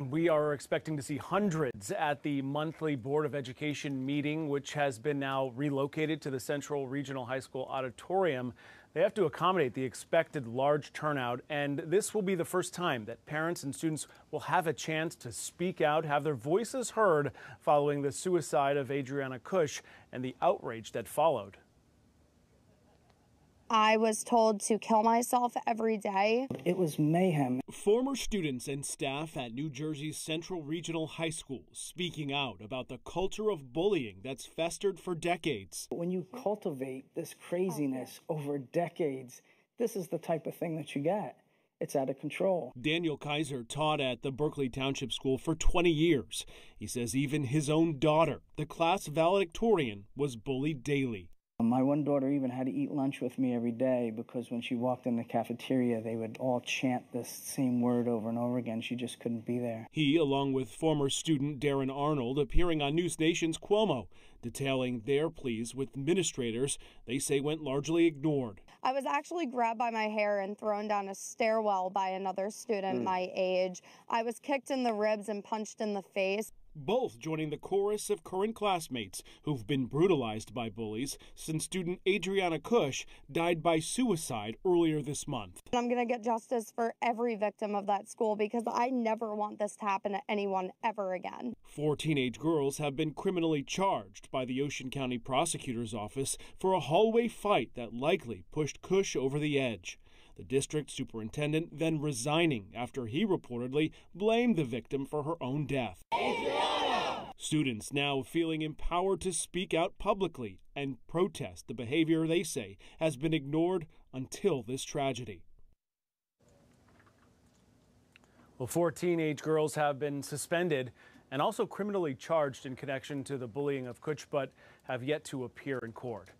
We are expecting to see hundreds at the monthly Board of Education meeting, which has been now relocated to the Central Regional High School auditorium. They have to accommodate the expected large turnout, and this will be the first time that parents and students will have a chance to speak out, have their voices heard following the suicide of Adriana Kuch and the outrage that followed. I was told to kill myself every day. It was mayhem. Former students and staff at New Jersey's Central Regional High School speaking out about the culture of bullying that's festered for decades. When you cultivate this craziness over decades, this is the type of thing that you get. It's out of control. Daniel Kaiser taught at the Berkeley Township School for 20 years. He says even his own daughter, the class valedictorian, was bullied daily. My one daughter even had to eat lunch with me every day because when she walked in the cafeteria, they would all chant this same word over and over again. She just couldn't be there. He, along with former student Darren Arnold, appearing on News Nation's Cuomo, detailing their pleas with administrators they say went largely ignored. I was actually grabbed by my hair and thrown down a stairwell by another student mm. my age. I was kicked in the ribs and punched in the face both joining the chorus of current classmates who've been brutalized by bullies since student Adriana Kuch died by suicide earlier this month. I'm going to get justice for every victim of that school because I never want this to happen to anyone ever again. Four teenage girls have been criminally charged by the Ocean County Prosecutor's Office for a hallway fight that likely pushed Kuch over the edge the district superintendent then resigning after he reportedly blamed the victim for her own death. Students now feeling empowered to speak out publicly and protest the behavior they say has been ignored until this tragedy. Well, four teenage girls have been suspended and also criminally charged in connection to the bullying of Kuch, but have yet to appear in court.